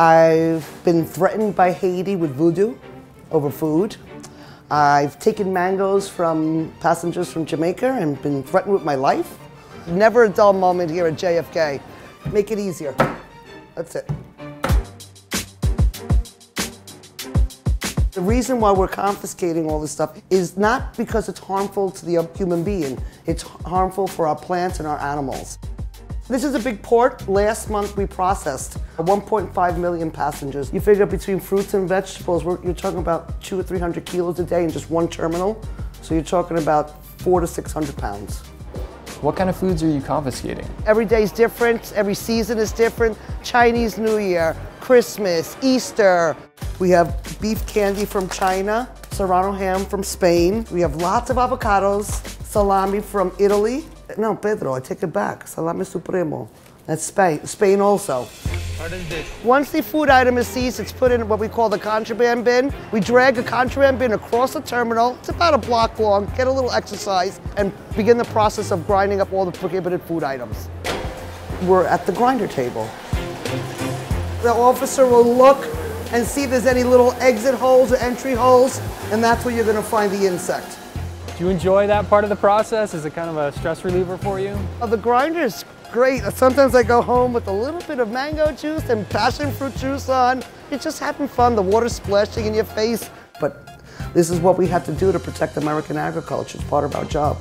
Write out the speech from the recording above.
I've been threatened by Haiti with voodoo over food. I've taken mangoes from passengers from Jamaica and been threatened with my life. Never a dull moment here at JFK. Make it easier. That's it. The reason why we're confiscating all this stuff is not because it's harmful to the human being. It's harmful for our plants and our animals. This is a big port. Last month we processed 1.5 million passengers. You figure between fruits and vegetables, you're talking about two or 300 kilos a day in just one terminal. So you're talking about four to 600 pounds. What kind of foods are you confiscating? Every day is different, every season is different. Chinese New Year, Christmas, Easter. We have beef candy from China, serrano ham from Spain. We have lots of avocados, salami from Italy, no, Pedro, I take it back. Salami Supremo. That's Spain. Spain also. Once the food item is seized, it's put in what we call the contraband bin. We drag a contraband bin across the terminal. It's about a block long, get a little exercise, and begin the process of grinding up all the prohibited food items. We're at the grinder table. The officer will look and see if there's any little exit holes or entry holes, and that's where you're gonna find the insect. Do you enjoy that part of the process? Is it kind of a stress reliever for you? Oh, the grinder is great. Sometimes I go home with a little bit of mango juice and passion fruit juice on. It's just having fun, the water splashing in your face. But this is what we have to do to protect American agriculture. It's part of our job.